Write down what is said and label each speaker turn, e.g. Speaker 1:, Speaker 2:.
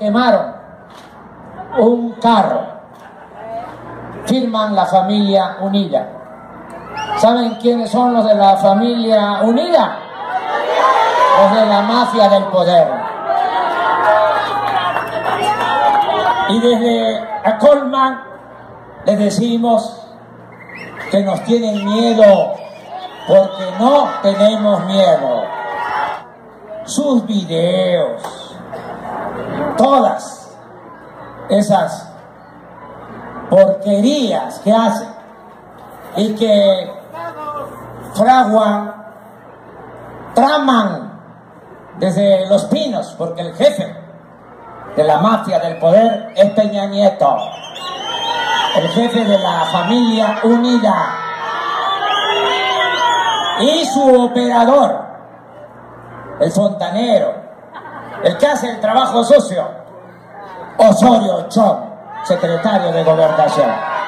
Speaker 1: quemaron un carro. Firman la familia unida. ¿Saben quiénes son los de la familia unida? Los de la mafia del poder. Y desde a Colman les decimos que nos tienen miedo porque no tenemos miedo. Sus videos, todas esas porquerías que hacen y que fraguan, traman desde los pinos, porque el jefe de la mafia del poder es Peña Nieto, el jefe de la familia unida y su operador, el fontanero, el que hace el trabajo sucio, Osorio Chong, secretario de Gobernación.